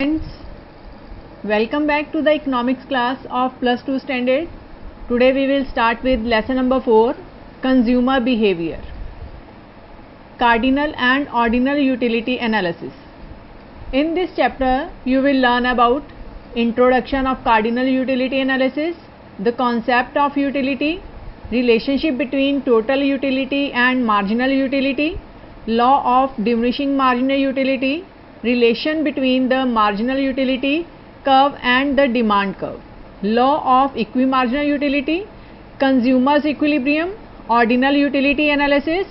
Friends, welcome back to the economics class of plus 2 standard. Today we will start with lesson number 4 consumer behavior. Cardinal and ordinal utility analysis. In this chapter you will learn about introduction of cardinal utility analysis, the concept of utility, relationship between total utility and marginal utility, law of diminishing marginal utility, relation between the marginal utility curve and the demand curve, law of equimarginal utility, consumers equilibrium, ordinal utility analysis,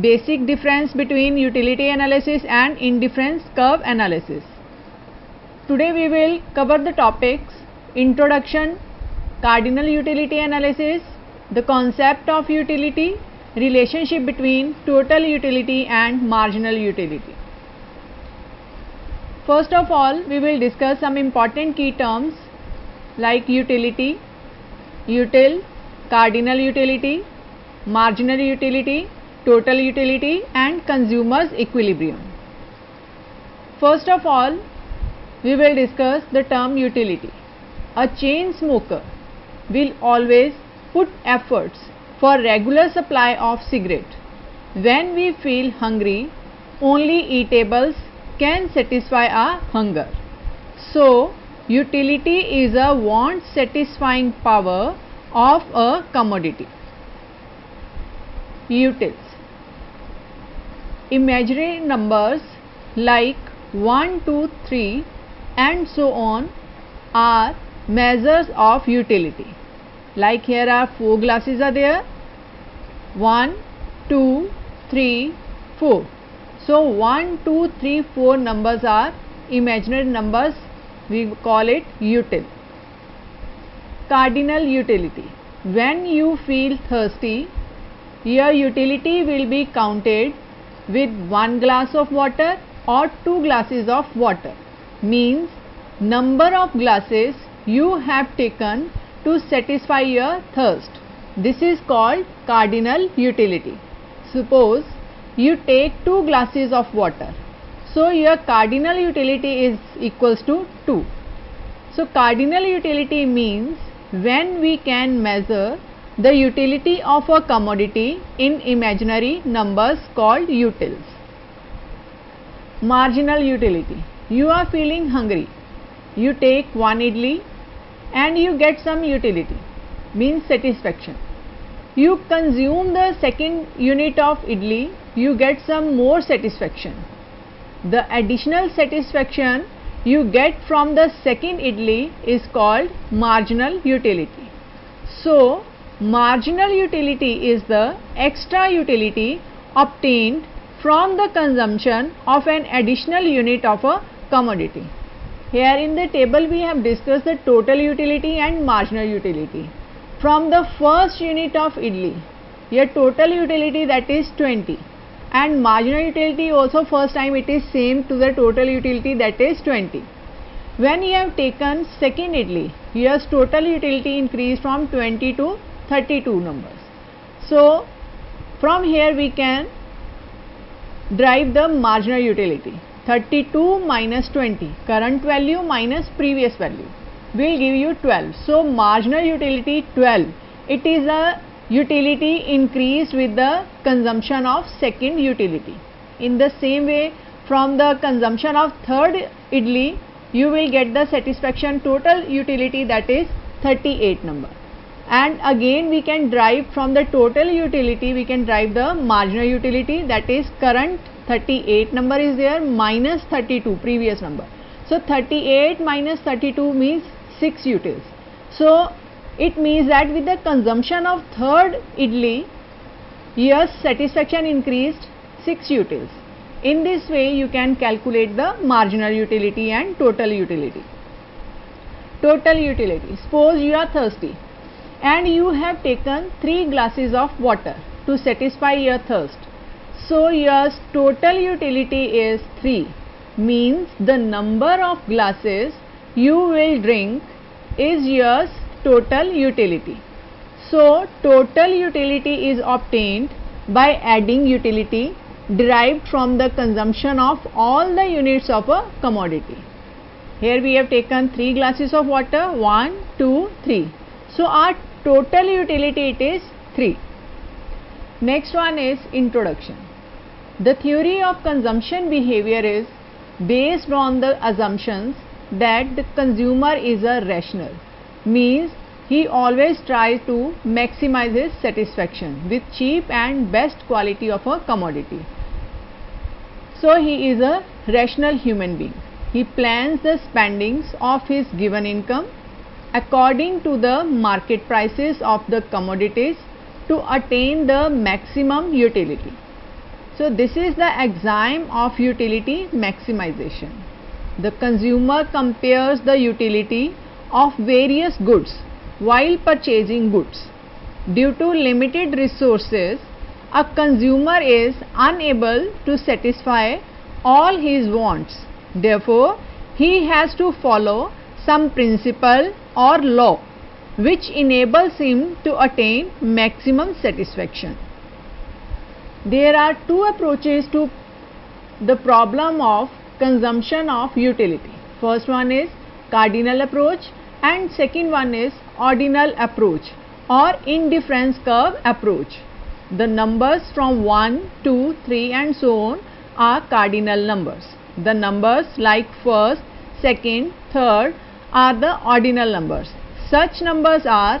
basic difference between utility analysis and indifference curve analysis. Today we will cover the topics introduction, cardinal utility analysis, the concept of utility, relationship between total utility and marginal utility. First of all, we will discuss some important key terms like utility, util, cardinal utility, marginal utility, total utility and consumers equilibrium. First of all, we will discuss the term utility. A chain smoker will always put efforts for regular supply of cigarette. When we feel hungry, only eatables can satisfy our hunger. So, utility is a want satisfying power of a commodity. Utils Imaginary numbers like 1, 2, 3 and so on are measures of utility. Like here are 4 glasses are there 1, 2, 3, 4. So 1, 2, 3, 4 numbers are imaginary numbers we call it util. Cardinal utility when you feel thirsty your utility will be counted with 1 glass of water or 2 glasses of water means number of glasses you have taken to satisfy your thirst. This is called cardinal utility. Suppose you take 2 glasses of water. So, your cardinal utility is equals to 2. So, cardinal utility means when we can measure the utility of a commodity in imaginary numbers called utils. Marginal utility. You are feeling hungry. You take one idli and you get some utility means satisfaction. You consume the second unit of idli you get some more satisfaction. The additional satisfaction you get from the second idli is called marginal utility. So, marginal utility is the extra utility obtained from the consumption of an additional unit of a commodity. Here in the table we have discussed the total utility and marginal utility. From the first unit of idli, your total utility that is 20 and marginal utility also first time it is same to the total utility that is 20. When you have taken second idli, your total utility increased from 20 to 32 numbers. So, from here we can derive the marginal utility 32 minus 20 current value minus previous value will give you 12. So, marginal utility 12 it is a utility increased with the consumption of second utility. In the same way from the consumption of third idli you will get the satisfaction total utility that is 38 number and again we can derive from the total utility we can derive the marginal utility that is current 38 number is there minus 32 previous number. So 38 minus 32 means 6 utils. So it means that with the consumption of third idli your satisfaction increased 6 utils. In this way you can calculate the marginal utility and total utility. Total utility suppose you are thirsty and you have taken 3 glasses of water to satisfy your thirst. So your total utility is 3 means the number of glasses you will drink is your total utility. So total utility is obtained by adding utility derived from the consumption of all the units of a commodity. here we have taken 3 glasses of water 1 2 3 so our total utility it is 3 next one is introduction the theory of consumption behavior is based on the assumptions that the consumer is a rational means he always tries to maximize his satisfaction with cheap and best quality of a commodity. So, he is a rational human being. He plans the spendings of his given income according to the market prices of the commodities to attain the maximum utility. So, this is the axiom of utility maximization. The consumer compares the utility of various goods while purchasing goods. Due to limited resources, a consumer is unable to satisfy all his wants. Therefore, he has to follow some principle or law which enables him to attain maximum satisfaction. There are two approaches to the problem of consumption of utility. First one is cardinal approach and second one is ordinal approach or indifference curve approach. The numbers from 1, 2, 3 and so on are cardinal numbers. The numbers like first, second, third are the ordinal numbers. Such numbers are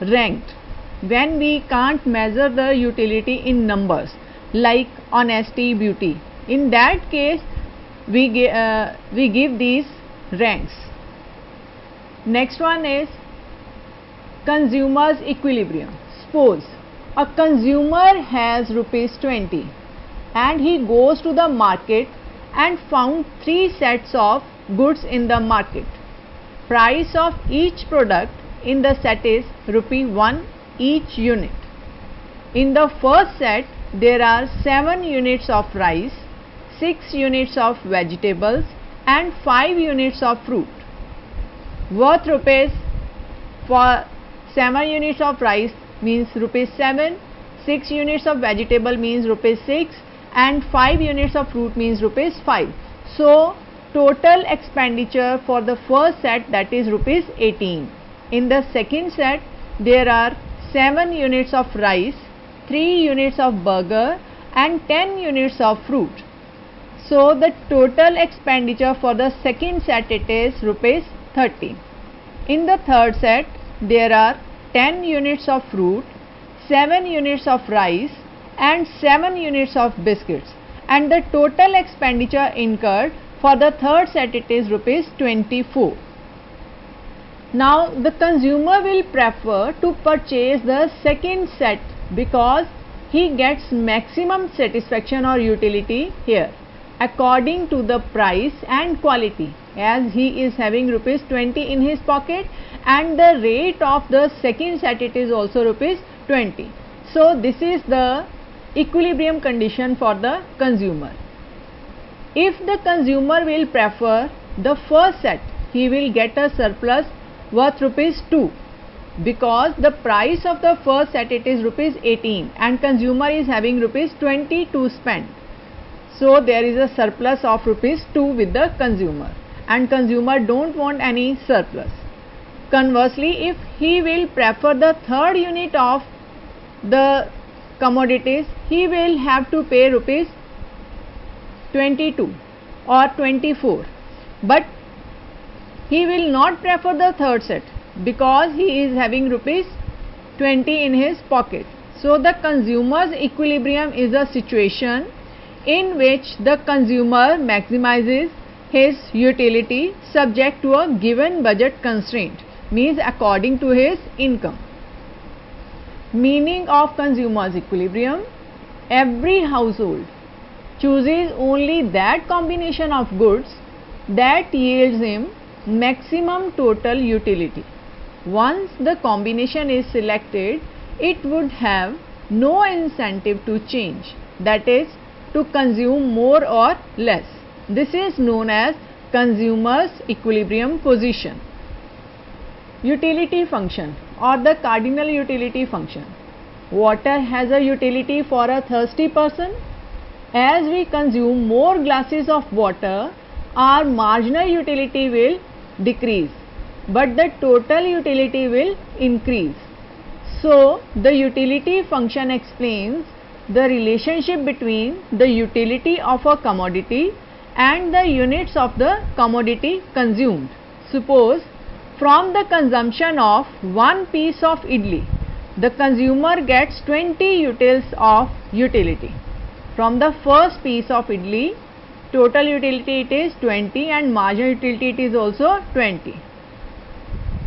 ranked when we can't measure the utility in numbers like honesty, beauty. In that case, we, uh, we give these ranks. Next one is consumer's equilibrium. Suppose a consumer has rupees 20 and he goes to the market and found three sets of goods in the market. Price of each product in the set is rupee 1 each unit. In the first set there are 7 units of rice, 6 units of vegetables and 5 units of fruit worth rupees for 7 units of rice means rupees 7, 6 units of vegetable means rupees 6 and 5 units of fruit means rupees 5. So, total expenditure for the first set that is rupees 18. In the second set there are 7 units of rice, 3 units of burger and 10 units of fruit. So, the total expenditure for the second set it is rupees 30. In the third set, there are 10 units of fruit, 7 units of rice and 7 units of biscuits and the total expenditure incurred for the third set it is rupees 24. Now the consumer will prefer to purchase the second set because he gets maximum satisfaction or utility here according to the price and quality as he is having rupees 20 in his pocket and the rate of the second set it is also rupees 20. So, this is the equilibrium condition for the consumer. If the consumer will prefer the first set, he will get a surplus worth rupees 2 because the price of the first set it is rupees 18 and consumer is having rupees 20 to spend. So, there is a surplus of rupees 2 with the consumer and consumer don't want any surplus. Conversely, if he will prefer the third unit of the commodities, he will have to pay rupees 22 or 24. But he will not prefer the third set because he is having rupees 20 in his pocket. So, the consumer's equilibrium is a situation in which the consumer maximizes his utility subject to a given budget constraint means according to his income. Meaning of consumer's equilibrium every household chooses only that combination of goods that yields him maximum total utility. Once the combination is selected, it would have no incentive to change that is to consume more or less. This is known as consumer's equilibrium position. Utility function or the cardinal utility function. Water has a utility for a thirsty person. As we consume more glasses of water, our marginal utility will decrease but the total utility will increase. So, the utility function explains the relationship between the utility of a commodity and the units of the commodity consumed. Suppose from the consumption of one piece of idli, the consumer gets 20 utils of utility. From the first piece of idli, total utility it is 20 and marginal utility it is also 20.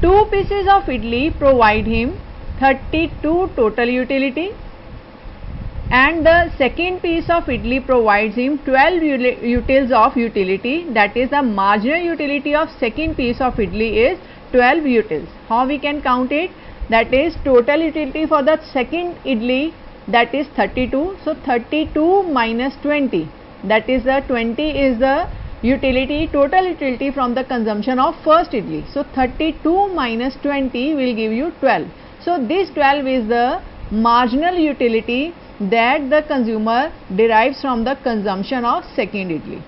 Two pieces of idli provide him 32 total utility and the second piece of idli provides him 12 utils of utility that is the marginal utility of second piece of idli is 12 utils. How we can count it? That is total utility for the second idli that is 32. So, 32 minus 20 that is the 20 is the utility total utility from the consumption of first idli. So, 32 minus 20 will give you 12. So, this 12 is the marginal utility that the consumer derives from the consumption of second idli.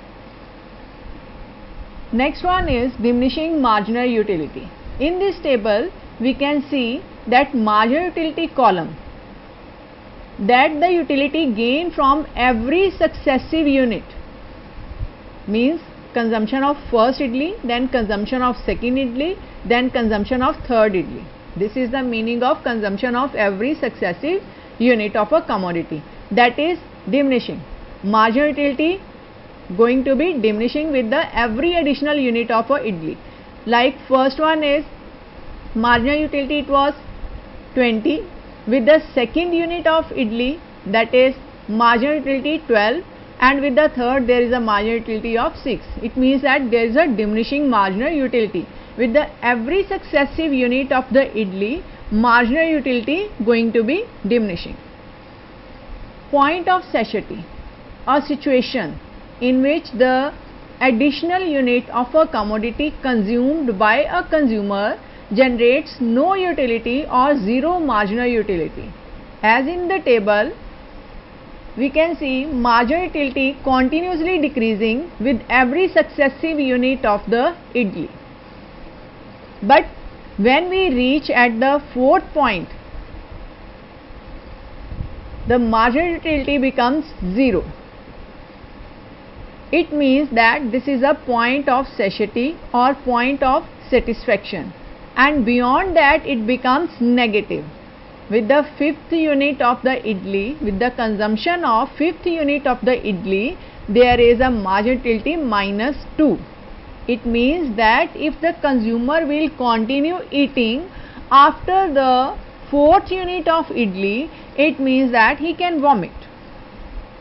Next one is diminishing marginal utility. In this table, we can see that marginal utility column that the utility gained from every successive unit means consumption of first idli, then consumption of second idli, then consumption of third idli. This is the meaning of consumption of every successive unit of a commodity that is diminishing. Marginal utility going to be diminishing with the every additional unit of a idli. Like first one is marginal utility it was 20 with the second unit of idli that is marginal utility 12 and with the third there is a marginal utility of 6. It means that there is a diminishing marginal utility. With the every successive unit of the idli marginal utility going to be diminishing. Point of satiety a situation in which the additional unit of a commodity consumed by a consumer generates no utility or zero marginal utility. As in the table, we can see marginal utility continuously decreasing with every successive unit of the idli. But when we reach at the fourth point, the marginal utility becomes 0. It means that this is a point of satiety or point of satisfaction and beyond that it becomes negative. With the fifth unit of the idli, with the consumption of fifth unit of the idli, there is a marginal utility minus 2 it means that if the consumer will continue eating after the fourth unit of idli, it means that he can vomit.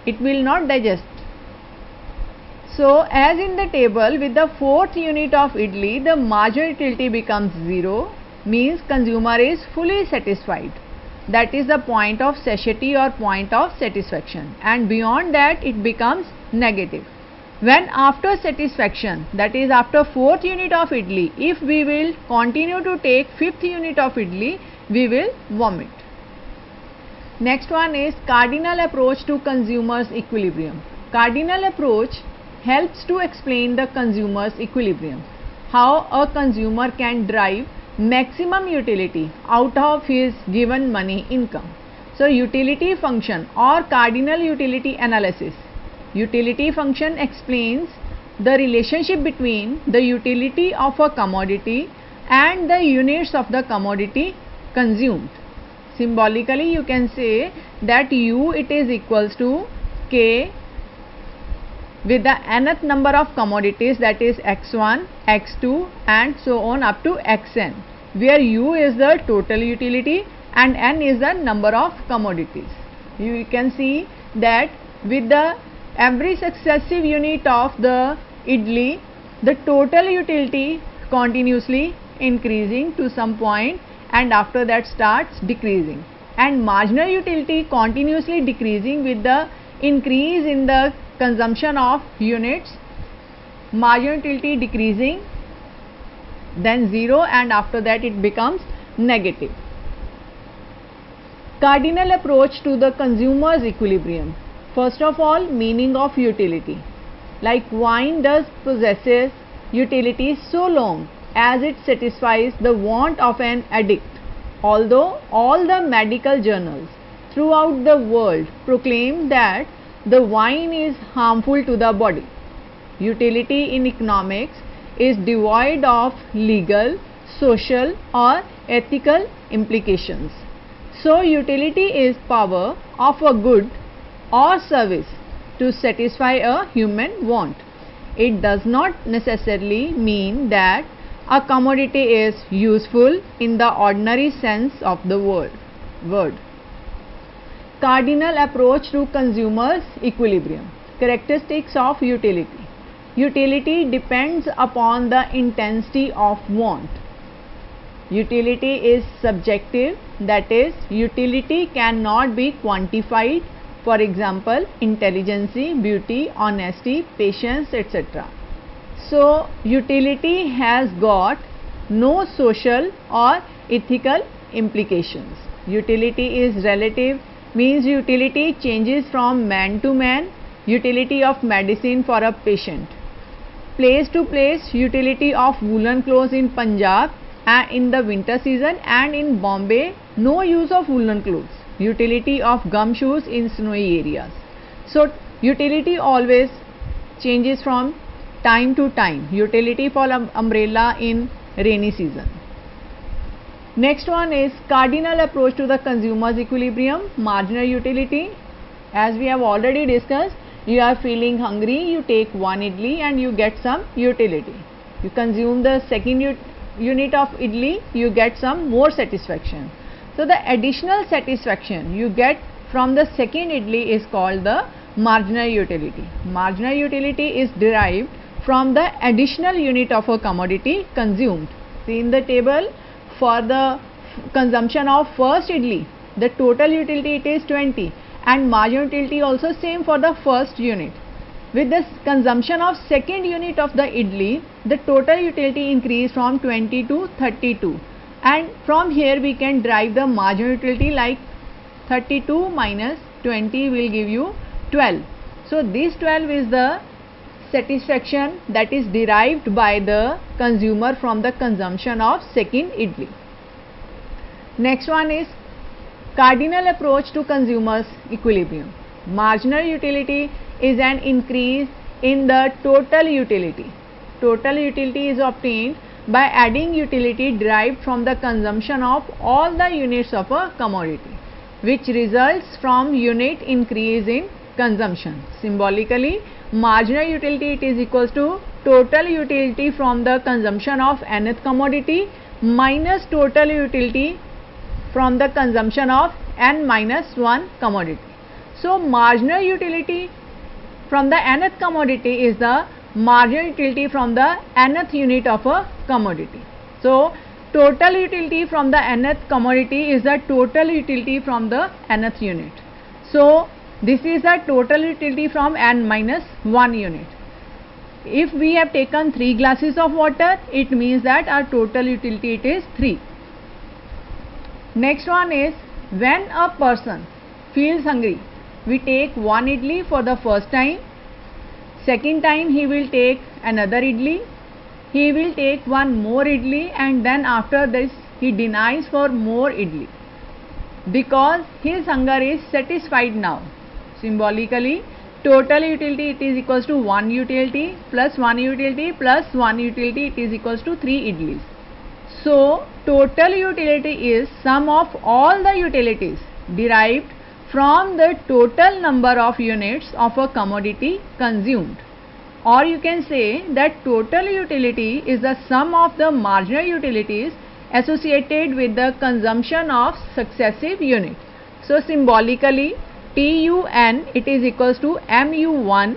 It will not digest. So, as in the table with the fourth unit of idli, the utility becomes 0 means consumer is fully satisfied. That is the point of satiety or point of satisfaction and beyond that it becomes negative. When after satisfaction that is after fourth unit of idli if we will continue to take fifth unit of idli we will vomit. Next one is cardinal approach to consumers equilibrium. Cardinal approach helps to explain the consumer's equilibrium. How a consumer can drive maximum utility out of his given money income. So, utility function or cardinal utility analysis Utility function explains the relationship between the utility of a commodity and the units of the commodity consumed. Symbolically you can say that U it is equals to K with the nth number of commodities that is x1, x2 and so on up to xn where U is the total utility and n is the number of commodities. You can see that with the every successive unit of the idli the total utility continuously increasing to some point and after that starts decreasing. And marginal utility continuously decreasing with the increase in the consumption of units. Marginal utility decreasing then 0 and after that it becomes negative. Cardinal approach to the consumer's equilibrium First of all meaning of utility. like wine does possesses utility so long as it satisfies the want of an addict. Although all the medical journals throughout the world proclaim that the wine is harmful to the body. Utility in economics is devoid of legal, social or ethical implications. So, utility is power of a good or service to satisfy a human want. It does not necessarily mean that a commodity is useful in the ordinary sense of the word. word. Cardinal approach to consumers equilibrium. Characteristics of utility. Utility depends upon the intensity of want. Utility is subjective that is utility cannot be quantified for example intelligence, beauty, honesty, patience etc. So, utility has got no social or ethical implications. Utility is relative means utility changes from man to man, utility of medicine for a patient. Place to place utility of woolen clothes in Punjab and in the winter season and in Bombay no use of woolen clothes. Utility of gum shoes in snowy areas. So, utility always changes from time to time. Utility for um, umbrella in rainy season. Next one is cardinal approach to the consumer's equilibrium, marginal utility. As we have already discussed, you are feeling hungry, you take one idli and you get some utility. You consume the second unit of idli, you get some more satisfaction. So, the additional satisfaction you get from the second idli is called the marginal utility. Marginal utility is derived from the additional unit of a commodity consumed. See in the table for the consumption of first idli the total utility it is 20 and marginal utility also same for the first unit. With the consumption of second unit of the idli the total utility increased from 20 to 32 and from here we can derive the marginal utility like 32 minus 20 will give you 12. So, this 12 is the satisfaction that is derived by the consumer from the consumption of second idli. Next one is cardinal approach to consumers equilibrium. Marginal utility is an increase in the total utility. Total utility is obtained by adding utility derived from the consumption of all the units of a commodity which results from unit increase in consumption. Symbolically, marginal utility it is equals to total utility from the consumption of nth commodity minus total utility from the consumption of n minus 1 commodity. So, marginal utility from the nth commodity is the marginal utility from the nth unit of a commodity. So, total utility from the nth commodity is the total utility from the nth unit. So, this is the total utility from n minus 1 unit. If we have taken 3 glasses of water, it means that our total utility it is 3. Next one is when a person feels hungry, we take one idli for the first time, second time he will take another idli, he will take one more idli and then after this he denies for more idli. Because his hunger is satisfied now. Symbolically total utility it is equals to 1 utility plus 1 utility plus 1 utility it is equals to 3 idlis. So, total utility is sum of all the utilities derived from the total number of units of a commodity consumed or you can say that total utility is the sum of the marginal utilities associated with the consumption of successive units. So, symbolically TUN it is equals to MU1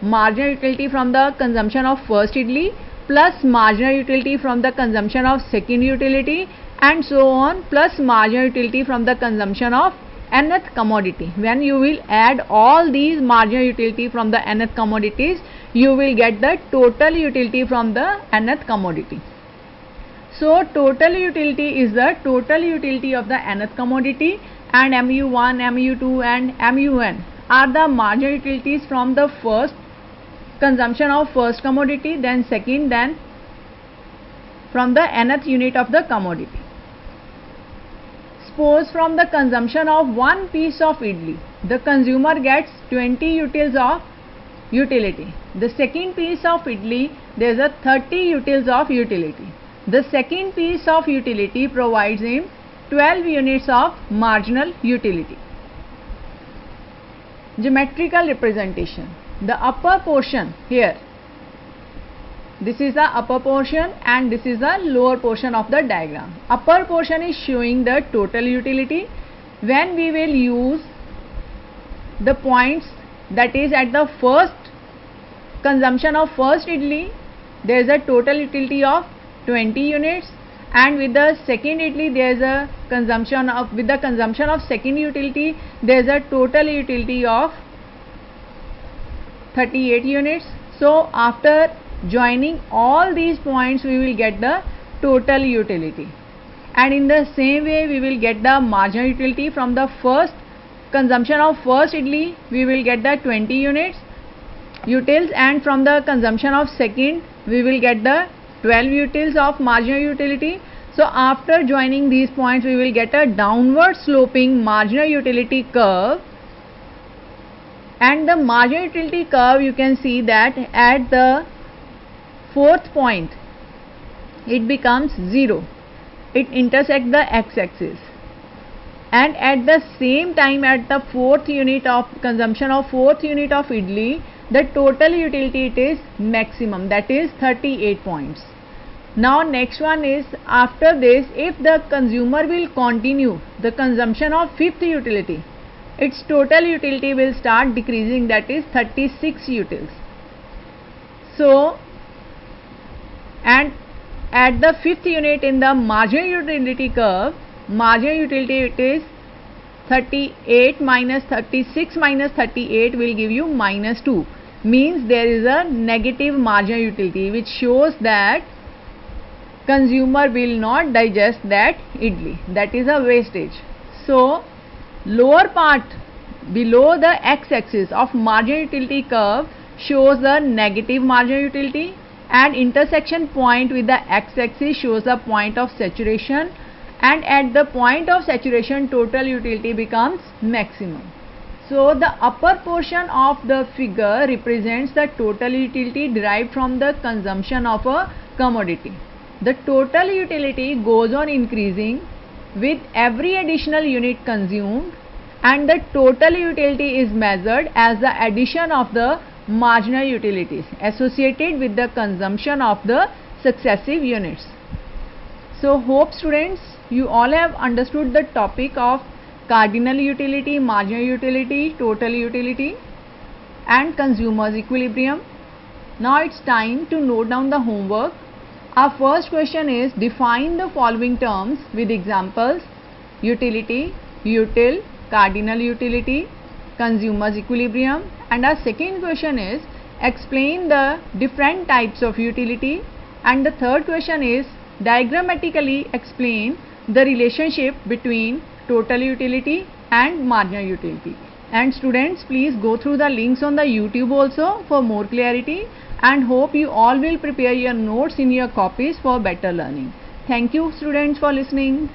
marginal utility from the consumption of first idli plus marginal utility from the consumption of second utility and so on plus marginal utility from the consumption of nth commodity. When you will add all these marginal utility from the nth commodities, you will get the total utility from the nth commodity. So, total utility is the total utility of the nth commodity and MU1, MU2 and MUN are the marginal utilities from the first consumption of first commodity then second then from the nth unit of the commodity. Suppose from the consumption of one piece of idli, the consumer gets 20 utils of utility. The second piece of idli, there is a 30 utils of utility. The second piece of utility provides him 12 units of marginal utility. Geometrical representation. The upper portion here this is the upper portion and this is the lower portion of the diagram. Upper portion is showing the total utility when we will use the points that is at the first consumption of first idli there is a total utility of 20 units and with the second idli there is a consumption of with the consumption of second utility there is a total utility of 38 units. So after joining all these points we will get the total utility. And in the same way we will get the marginal utility from the first consumption of first idli we will get the 20 units. Utils and from the consumption of second we will get the 12 utils of marginal utility. So after joining these points we will get a downward sloping marginal utility curve. And the marginal utility curve you can see that at the fourth point it becomes 0 it intersects the x-axis. And at the same time at the fourth unit of consumption of fourth unit of idli the total utility it is maximum. That is 38 points. Now next one is after this if the consumer will continue the consumption of fifth utility its total utility will start decreasing. That is 36 utils. So and at the fifth unit in the marginal utility curve marginal utility it is 38 minus 36 minus 38 will give you minus 2 means there is a negative marginal utility which shows that consumer will not digest that idli that is a wastage. So lower part below the x axis of marginal utility curve shows the negative marginal utility and intersection point with the x-axis shows the point of saturation and at the point of saturation total utility becomes maximum. So the upper portion of the figure represents the total utility derived from the consumption of a commodity. The total utility goes on increasing with every additional unit consumed and the total utility is measured as the addition of the marginal utilities associated with the consumption of the successive units. So hope students you all have understood the topic of cardinal utility, marginal utility, total utility and consumers equilibrium. Now it's time to note down the homework. Our first question is define the following terms with examples utility, util, cardinal utility, consumers equilibrium and our second question is explain the different types of utility and the third question is diagrammatically explain the relationship between total utility and marginal utility and students please go through the links on the YouTube also for more clarity and hope you all will prepare your notes in your copies for better learning. Thank you students for listening.